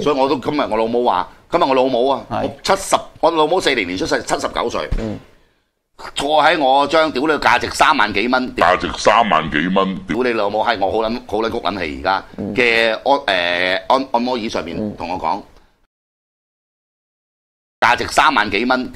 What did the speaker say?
所以我都今日我老母话，今日我老母啊，我七十，我老母四零年出世，七十九岁，坐喺我张屌你价值三万几蚊，价值三万几蚊，屌。你老母系，我好捻好捻谷捻气而家嘅按诶按按摩椅上面同我讲，价值三万几蚊。